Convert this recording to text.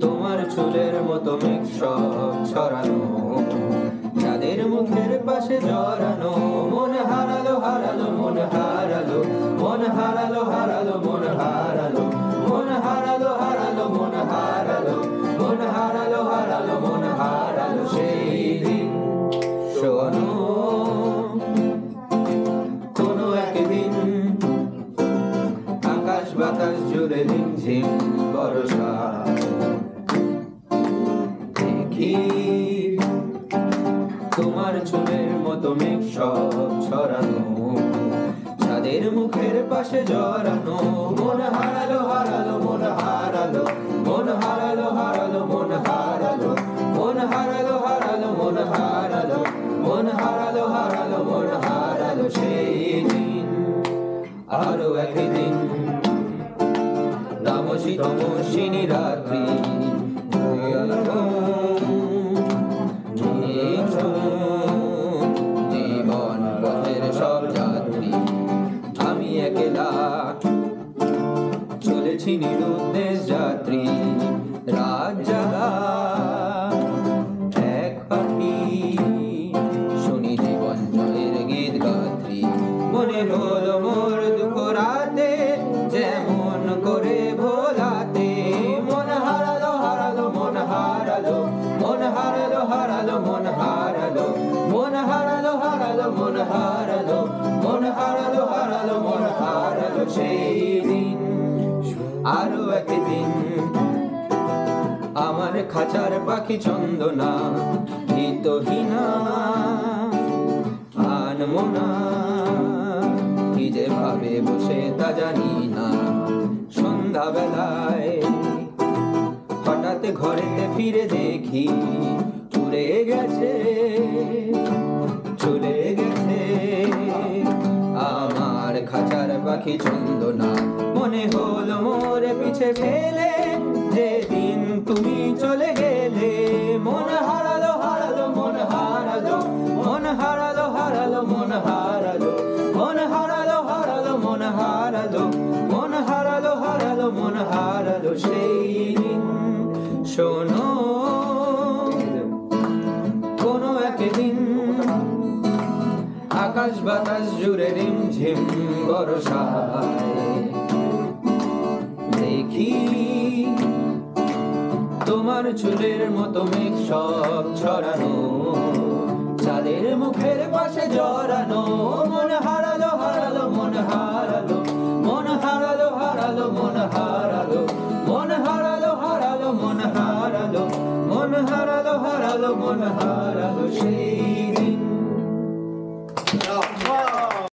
তোমার চুলের মতো মেঘ সব ছড়ানো পাশে মন হারালো হারালো, মন হারালো মন হারালো হারালো, মন হারালো। হারালো হারালো, মন হারালো মন হারালো হারালো, মন হারালো সেই দিন। শোনো, কোনো একদিন আকাশ বাতাস জুড়ে রিমঝিম বরসা দেখি তোমার চুলের মতো মেঘ সব ছড়ানো চাঁদের মুখের পাশে জড়ানো। একদিন। তামসী তমসিনী রাত্রি সব যাত্রী। আমি চলেছি নিরুদ্দেশ যাত্রী। হারালো, মন হারালো মন হারালো হারালো, মন হারালো মন হারালো হারালো, মন হারালো সেই দিন আরও একদিন আমার খাঁচার পাখি চন্দনা, হিতহীনা, আনমোনা, কি ভাবে বসে তা জানি না। সন্ধ্যাবেলায় হঠাৎ ঘরেতে ফিরে দেখি উড়ে গেছে, চলে গেছে। আমার খাঁচার পাখি চন্দনা, মনে হলো মোরে পিছে ফেলে। যেদিন তুমি চলে গেলে, মন হারালো হারালো, মন হারালো মন হারালো হারালো, মন হারালো মন হারালো হারালো, মন হারালো মন হারালো হারালো, মন হারালো, সেই আকাশ বাতাস জুড়ে রিমঝিম দেখি তোমার চুলের মতো মেঘ সব ছড়ানো, চাঁদের মুখের পাশে জড়ানো, মন হারালো হারালো, মন হারালো মন হারালো হারালো, মন হারালো মন হারালো হারালো, মন হারালো মন হারালো হারালো, মন হারালো, সেই দিন।